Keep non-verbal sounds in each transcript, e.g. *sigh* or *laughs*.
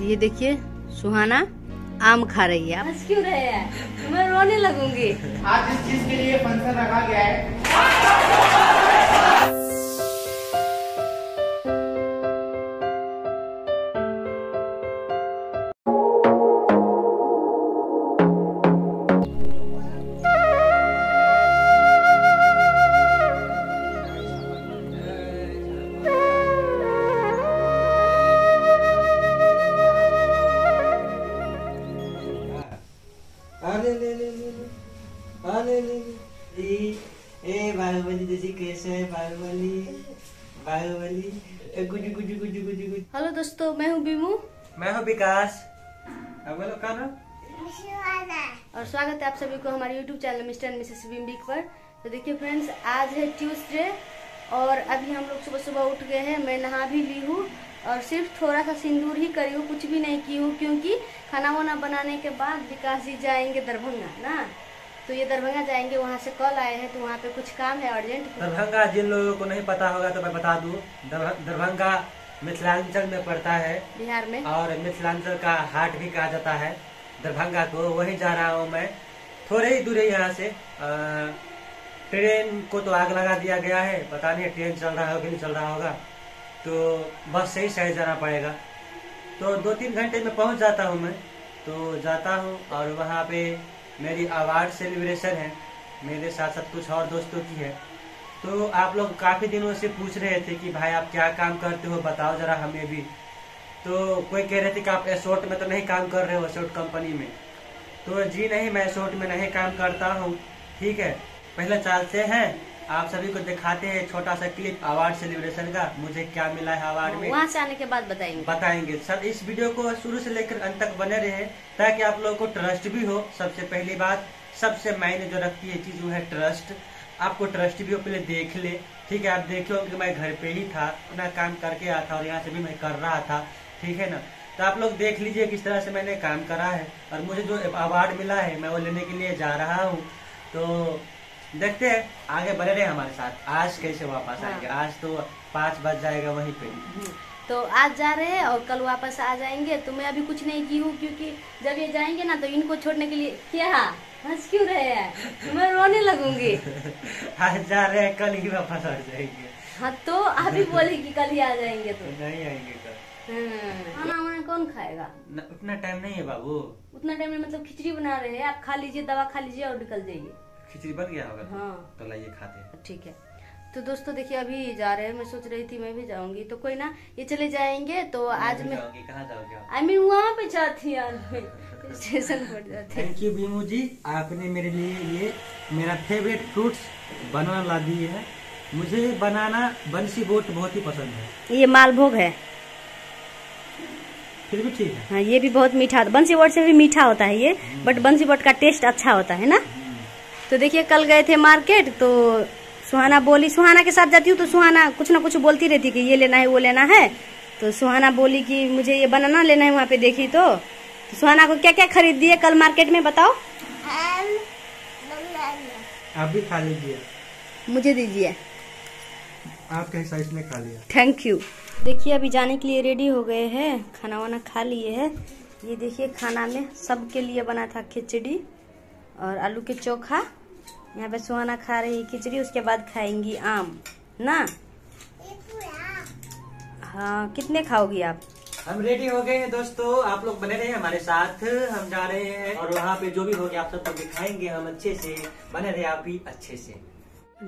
ये देखिए सुहाना आम खा रही है। हंस क्यों रहे हैं? मैं रोने लगूँगी। आज इस चीज़ के लिए फ़ंक्शन रखा गया है। गुजू गुजू गुजू गुजू गुजू। हेलो दोस्तों मैं हूँ बीमू मैं हूँ विकास। अब बोलो कौन हो? और स्वागत है आप सभी को हमारे YouTube channel mister and missus बिम्बिक पर। तो देखिए फ्रेंड्स आज है ट्यूसडे और अभी हम लोग सुबह सुबह उठ गए हैं मैं नहा भी ली हूँ और सिर्फ़ थोड़ा सा सिंदूर ही करी हूँ कुछ भी नहीं की हूँ क्योंकि खाना वाना बनाने के बाद विकास जी जाएँगे दरभंगा ना? तो ये दरभंगा जाएँगे वहाँ से कॉल आए हैं तो वहाँ पे कुछ काम है अर्जेंट दरभंगा जिन लोगों को नहीं पता होगा तो मैं बता दूँ दरभंगा मिथिलांचल में पड़ता है। बिहार में? और मिथिलांचल का हाट भी कहा जाता है। दरभंगा को वहीं जा रहा हूँ मैं। थोड़े ही दूर है यहाँ से। ट्रेन को तो आग लगा दिया गया है। पता नहीं ट्रेन चल रहा होगा कि नहीं चल रहा होगा। तो बस से ही शायद जाना पड़ेगा। तो दो तीन घंटे में पहुँच जाता हूँ मैं। तो जाता हूँ और वहाँ पे मेरी अवार्ड सेलिब्रेशन है। मेरे साथ साथ कुछ और दोस्तों की है। तो आप लोग काफ़ी दिनों से पूछ रहे थे कि भाई आप क्या काम करते हो, बताओ जरा हमें भी। तो कोई कह रहे थे कि आप एसोट में तो नहीं काम कर रहे हो एसोट कंपनी में। तो जी नहीं, मैं एसोट में नहीं काम करता हूँ। ठीक है, पहले चलते हैं। आप सभी को दिखाते हैं छोटा सा क्लिप अवार्ड सेलिब्रेशन का। मुझे क्या मिला है अवार्ड में? वहाँ से आने के बाद बताएँगे। बताएँगे। सब इस वीडियो को शुरू से लेकर अंत तक बने रहे ताकि आप लोगों को ट्रस्ट भी हो। सबसे पहली बात सबसे मायने जो रखती है चीज़ वो है ट्रस्ट आपको ट्रस्ट भी हो पहले देख ले। ठीक है आप देखे होंगे कि मैं घर पे ही था अपना काम करके आया था और यहाँ से भी मैं कर रहा था। ठीक है ना? तो आप लोग देख लीजिए किस तरह से मैंने काम करा है। और मुझे जो अवार्ड मिला है मैं वो लेने के लिए जा रहा हूँ। तो देखते हैं आगे बने रहे हमारे साथ। आज कैसे वापस हाँ। आएँगे? आज तो पाँच बज जाएगा वहीं पे। हम्म, तो आज जा रहे हैं और कल वापस आ जाएँगे। तो मैं अभी कुछ नहीं की हूँ क्योंकि जब ये जाएँगे ना तो इनको छोड़ने के लिए क्या? हंस क्यों रहे हैं? मैं रोने लगूँगी। *laughs* आज जा रहे हैं कल ही वापस आ जाएँगे। हाँ तो अभी बोले कि कल ही आ जाएँगे तो। नहीं आएँगे कल। हम्म, खाना वाना कौन खाएगा? न, उतना टाइम नहीं है बाबू। उतना टाइम में मतलब खिचड़ी बना रहे हैं। आप खा लीजिए दवा खा लीजिए और निकल जाइए। खिचड़ी बन गया होगा हाँ। तो लाइए खाते हैं। ठीक है। तो दोस्तों देखिए अभी जा रहे हैं मैं सोच रही थी मैं भी जाऊँगी। तो कोई ना ये चले जाएँगे तो आज मैं कहाँ जाओगे आई मीन वहाँ पे जाती यार *laughs* स्टेशन पर जाती थैंक यू बीमू जी। आपने मेरे लिए ये मेरा फेवरेट फ्रूट्स बनाना ला दिए है। मुझे बनाना बंसी बोट बहुत ही पसंद है। ये मालभोग है। फिर भी ठीक है। हाँ ये भी बहुत मीठा बंसी बोट से भी मीठा होता है ये बट बंसी बोट का टेस्ट अच्छा होता है ना? तो देखिए कल गए थे मार्केट तो सुहाना बोली सुहाना के साथ जाती हूँ तो सुहाना कुछ ना कुछ बोलती रहती कि ये लेना है वो लेना है। तो सुहाना बोली कि मुझे ये बनाना लेना है वहाँ पे देखी तो, तो सुहाना को क्या क्या खरीद दिए कल मार्केट में बताओ? आप भी खा लीजिए। मुझे दीजिए। आपके हिस्सा इसने खा लिया। थैंक यू देखिए अभी जाने के लिए रेडी हो गए हैं खाना वाना खा लिए हैं। ये देखिए खाना में सबके लिए बना था खिचड़ी। और आलू के चोखा। यहाँ पे सुहाना खा रही है खिचड़ी उसके बाद खाएँगी आम। ना? हाँ कितने खाओगी आप? हम रेडी हो गए हैं दोस्तों। आप लोग बने रहे हमारे साथ। हम जा रहे हैं। और वहाँ पे जो भी हो गया आप सबको दिखाएँगे हम अच्छे से। बने रहे आप भी अच्छे से।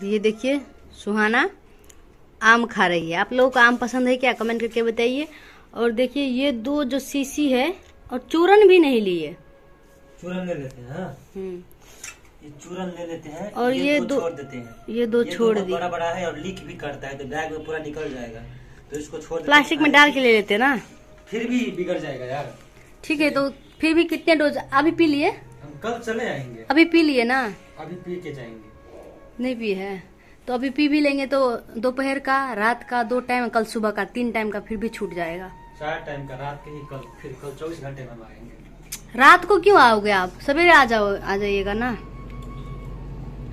ये देखिए सुहाना आम खा रही है। आप लोगों को आम पसंद है क्या? कमेंट करके बताइए। और देखिए ये दो जो सीसी है और चूरन भी नहीं लिए। चूरन ले लेते हैं हाँ? हम्म, ये चूरन ले लेते हैं और ये दो दो- छोड़ देते हैं। ये दो ये छोड़ दी बड़ा बड़ा है और लीक भी करता है तो बैग में पूरा निकल जाएगा। तो इसको छोड़ देते प्लास्टिक में डाल के ले लेते ना? फिर भी बिगड़ जाएगा यार। ठीक है तो फिर भी कितने डोज? अभी पी लिए? हम कल चले आएँगे। अभी पी लिए ना? अभी पी के जाएँगे। नहीं पी है। तो अभी पी भी लेंगे तो दोपहर का रात का दो टाइम कल सुबह का तीन टाइम का फिर भी छूट जाएगा। चार टाइम का रात के ही कल फिर कल चौबीस घंटे में हम आएँगे। रात को क्यों आओगे आप? सवेरे आ जाओ आ जाइएगा ना?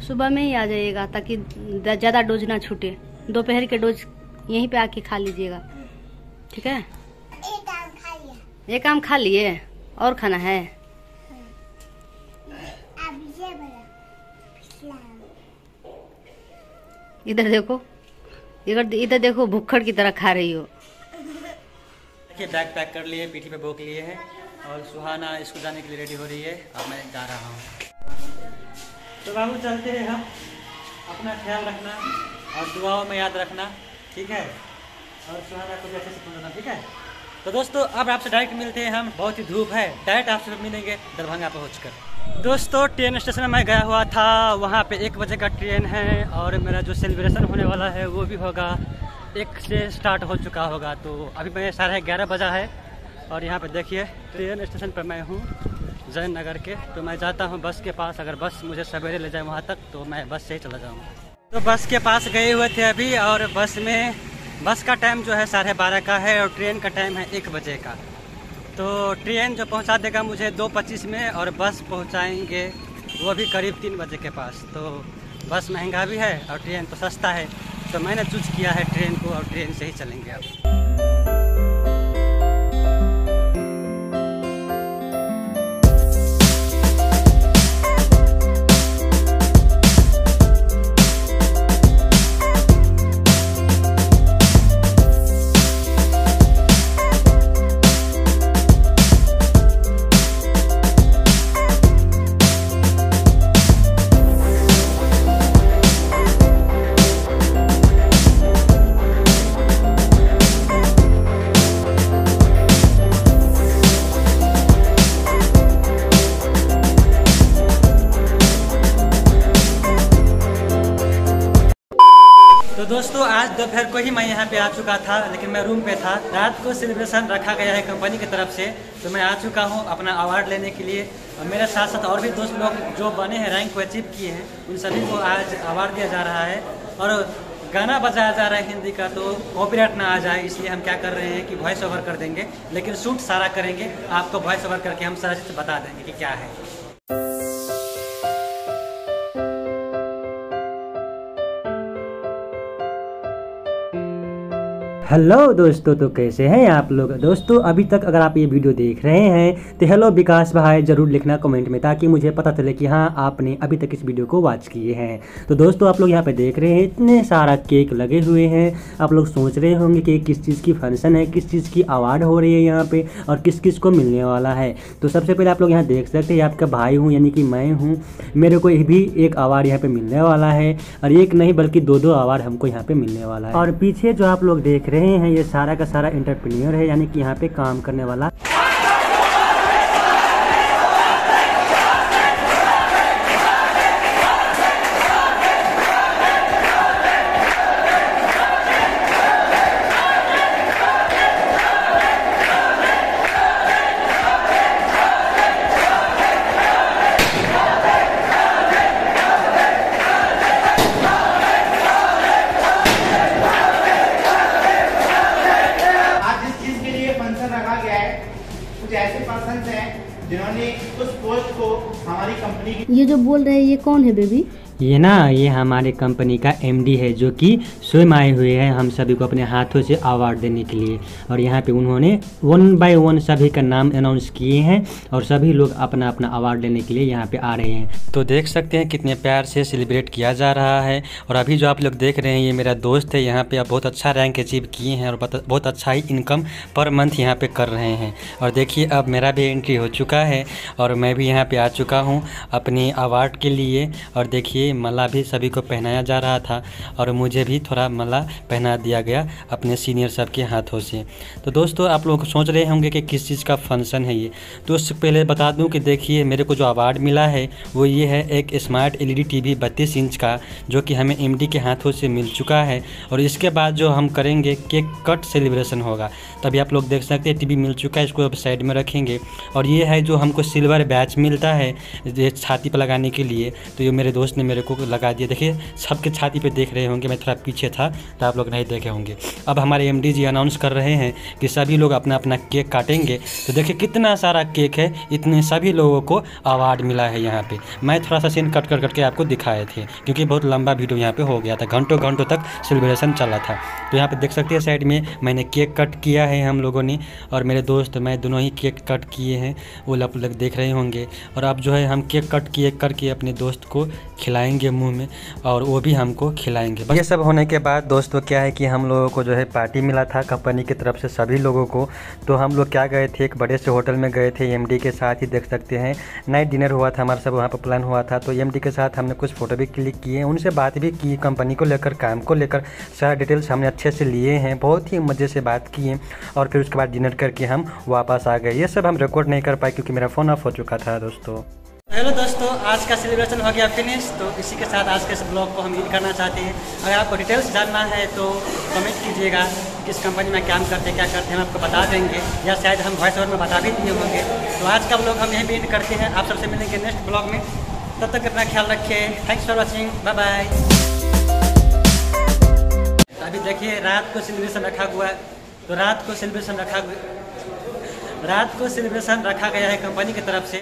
सुबह में ही आ जाइएगा ताकि ज़्यादा डोज ना छूटे। दोपहर के डोज यहीं पे आके खा लीजिएगा। ठीक है? ये काम खा लिए? और खाना है? इधर देखो। इधर इधर देखो भुक्खड़ की तरह खा रही हो। बैग पैक कर लिए पीठी पे बोक लिए हैं। और सुहाना इसको जाने के लिए रेडी हो रही है। अब मैं जा रहा हूँ। तो बाबू, चलते हैं हम। अपना ख्याल रखना और दुआओं में याद रखना, ठीक है? और सुहाना को भी अच्छे से ठीक है? तो दोस्तों, अब आपसे डायरेक्ट मिलते हैं हम। बहुत ही धूप है। डायरेक्ट आपसे मिलेंगे दरभंगा पहुँच दोस्तों ट्रेन स्टेशन में मैं गया हुआ था। वहाँ पे एक बजे का ट्रेन है और मेरा जो सेलिब्रेशन होने वाला है, वो भी होगा। एक से स्टार्ट हो चुका होगा। तो अभी मैं साढ़े ग्यारह बजा है। और यहाँ पे देखिए ट्रेन स्टेशन पर मैं हूँ, जैन नगर के। तो मैं जाता हूँ बस के पास। अगर बस मुझे सवेरे ले जाए वहाँ तक तो मैं बस से ही चला जाऊँगा। तो बस के पास गए हुए थे अभी, और बस में, बस का टाइम जो है साढ़े बारह का है, और ट्रेन का टाइम है एक बजे का। तो ट्रेन जो पहुँचा देगा मुझे दो पच्चीस में, और बस पहुँचाएँगे वो भी करीब तीन बजे के पास। तो बस महँगा भी है, और ट्रेन तो सस्ता है। तो मैंने चूज़ किया है ट्रेन को, और ट्रेन से ही चलेंगे अब। तो दोस्तों, आज दोपहर को ही मैं यहाँ पे आ चुका था, लेकिन मैं रूम पे था। रात को सेलिब्रेशन रखा गया है कंपनी की तरफ़ से तो मैं आ चुका हूँ अपना अवार्ड लेने के लिए। और मेरे साथ साथ और भी दोस्त लोग जो बने हैं रैंक को अचीव किए हैं, उन सभी को आज अवार्ड दिया जा रहा है। और गाना बजाया जा रहा है हिंदी का तो कॉपीराइट ना आ जाए, इसलिए हम क्या कर रहे हैं कि वॉइस ओवर कर देंगे, लेकिन शूट सारा करेंगे। आपको वॉइस ओवर करके हम सारा चीज़ बता देंगे कि क्या है। हेलो दोस्तों तो कैसे हैं आप लोग? दोस्तों, अभी तक अगर आप ये वीडियो देख रहे हैं तो हेलो विकास भाई, ज़रूर लिखना कमेंट में ताकि मुझे पता चले कि हाँ आपने अभी तक इस वीडियो को वॉच किए हैं। तो दोस्तों, आप लोग यहाँ पे देख रहे हैं, इतने सारा केक लगे हुए हैं। आप लोग सोच रहे होंगे कि किस चीज़ की फ़ंक्शन है, किस चीज़ की अवार्ड हो रही है यहाँ पे और किस किस को मिलने वाला है। तो सबसे पहले आप लोग यहाँ देख सकते हैं आपका भाई हूँ, यानी कि मैं हूँ। मेरे को भी एक अवार्ड यहाँ पे मिलने वाला है और एक नहीं, बल्कि दो दो अवार्ड हमको यहाँ पे मिलने वाला है। और पीछे जो आप लोग देख रहे हैं ये सारा का सारा इंटरप्रेन्योर है यानी कि यहाँ पे काम करने वाला। कौन है बेबी? ये ना, ये हमारे कंपनी का एमडी है, जो कि स्वयं आए हुए हैं हम सभी को अपने हाथों से अवार्ड देने के लिए। और यहाँ पे उन्होंने वन बाय वन सभी का नाम अनाउंस किए हैं और सभी लोग अपना अपना अवार्ड लेने के लिए यहाँ पे आ रहे हैं। तो देख सकते हैं कितने प्यार से सेलिब्रेट किया जा रहा है। और अभी जो आप लोग देख रहे हैं, ये मेरा दोस्त है, यहाँ पे अब बहुत अच्छा रैंक अचीव किए हैं और बहुत अच्छा ही इनकम पर मंथ यहाँ पे कर रहे हैं। और देखिए, अब मेरा भी एंट्री हो चुका है और मैं भी यहाँ पे आ चुका हूँ अपने अवार्ड के लिए। और देखिए मला भी सभी को पहनाया जा रहा था और मुझे भी थोड़ा मला पहना दिया गया अपने सीनियर सब के हाथों से। तो दोस्तों, आप लोग सोच रहे होंगे कि किस चीज़ का फ़ंक्शन है ये। तो उससे पहले बता दूँ कि देखिए, मेरे को जो अवार्ड मिला है, वो ये है एक स्मार्ट एलईडी टीवी बत्तीस इंच का, जो कि हमें एमडी के हाथों से मिल चुका है। और इसके बाद जो हम करेंगे, केक कट सेलिब्रेशन होगा। तभी आप लोग देख सकते हैं, टीवी मिल चुका है, इसको अब साइड में रखेंगे। और ये है जो हमको सिल्वर बैच मिलता है, ये छाती पर लगाने के लिए। तो ये मेरे दोस्त ने मेरे को लगा दिया। देखिए, सबके छाती पर देख रहे होंगे, मैं थोड़ा पीछे था तो आप लोग नहीं देखे होंगे। अब हमारे एम जी अनाउंस कर रहे हैं कि सभी लोग अपना अपना केक काटेंगे। तो देखिए, कितना सारा केक है, इतने सभी लोगों को अवार्ड मिला है यहाँ पे। मैं थोड़ा सा सीन कट कर करके आपको दिखाए थे, क्योंकि बहुत लंबा वीडियो यहाँ पे हो गया था घंटों घंटों तक सेलिब्रेशन चला था। तो यहाँ पे देख सकते हैं साइड में मैंने केक कट किया है। हम लोगों ने और मेरे दोस्त, मैं दोनों ही केक कट किए हैं, वो आप लोग देख रहे होंगे। और अब जो है हम केक कट किए करके अपने दोस्त को खिलाएँगे मुँह में और वो भी हमको खिलाएँगे। ये सब होने के बाद दोस्तों क्या है कि हम लोगों को जो है पार्टी मिला था कंपनी की तरफ़ से सभी लोगों को। तो हम लोग क्या गए थे? एक बड़े से होटल में गए थे एमडी के साथ ही देख सकते हैं। नाइट डिनर हुआ था, हमारा सब वहाँ पर प्लान हुआ था। तो एमडी के साथ हमने कुछ फ़ोटो भी क्लिक किए, उनसे बात भी की, कंपनी को लेकर, काम को लेकर। सारा डिटेल्स हमने अच्छे से लिए हैं, बहुत ही मज़े से बात किए और फिर उसके बाद डिनर करके हम वापस आ गए। ये सब हम रिकॉर्ड नहीं कर पाए क्योंकि मेरा फ़ोन ऑफ़ हो चुका था दोस्तों। हेलो दोस्तों, आज का सेलिब्रेशन हो गया फिनिश तो इसी के साथ आज के इस ब्लॉग को हम इन करना चाहते हैं। अगर आपको डिटेल्स जानना है तो कमेंट कीजिएगा, किस कंपनी में काम करते हैं क्या करते हैं, हम आपको बता देंगे। या शायद हम वॉइस ओवर में बता भी दिए होंगे। तो आज का ब्लॉग हम यहीं भी इन करते हैं। आप सबसे मिलेंगे नेक्स्ट ब्लॉग में। तब तक अपना ख्याल रखिए। Thanks for watching bye bye अभी देखिए, रात को सेलिब्रेशन रखा हुआ है। तो रात को सेलिब्रेशन रखा रात को सेलिब्रेशन रखा गया है कंपनी की तरफ़ से।